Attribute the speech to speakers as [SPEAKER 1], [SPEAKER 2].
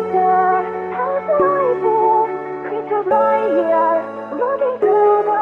[SPEAKER 1] wonder how do I feel? Creatures lie here, looking through the